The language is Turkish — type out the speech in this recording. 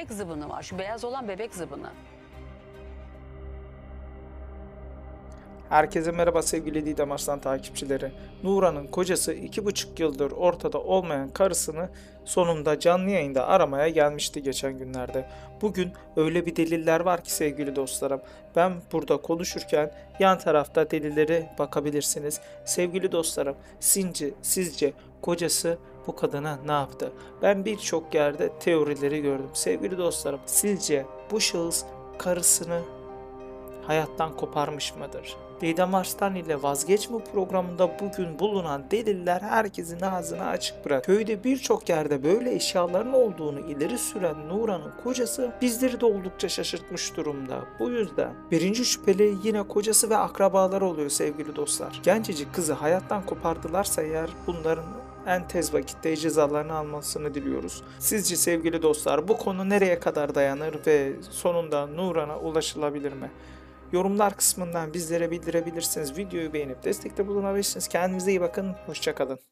bebek zıbını var. Şu beyaz olan bebek zıbını. Herkese merhaba sevgili Didem Arslan takipçileri. Nuran'ın kocası iki buçuk yıldır ortada olmayan karısını sonunda canlı yayında aramaya gelmişti geçen günlerde. Bugün öyle bir deliller var ki sevgili dostlarım. Ben burada konuşurken yan tarafta delilleri bakabilirsiniz. Sevgili dostlarım sizce, sizce kocası bu kadına ne yaptı? Ben birçok yerde teorileri gördüm. Sevgili dostlarım sizce bu şahıs karısını hayattan koparmış mıdır? Didem Arslan ile Vazgeçme programında bugün bulunan deliller herkesin ağzını açık bırak. Köyde birçok yerde böyle eşyaların olduğunu ileri süren Nuran'ın kocası bizleri de oldukça şaşırtmış durumda. Bu yüzden birinci şüpheli yine kocası ve akrabaları oluyor sevgili dostlar. Gencecik kızı hayattan kopardılarsa eğer bunların en tez vakitte cezalarını almasını diliyoruz. Sizce sevgili dostlar bu konu nereye kadar dayanır ve sonunda Nuran'a ulaşılabilir mi? Yorumlar kısmından bizlere bildirebilirsiniz. Videoyu beğenip destekte bulunabilirsiniz. Kendinize iyi bakın. Hoşçakalın.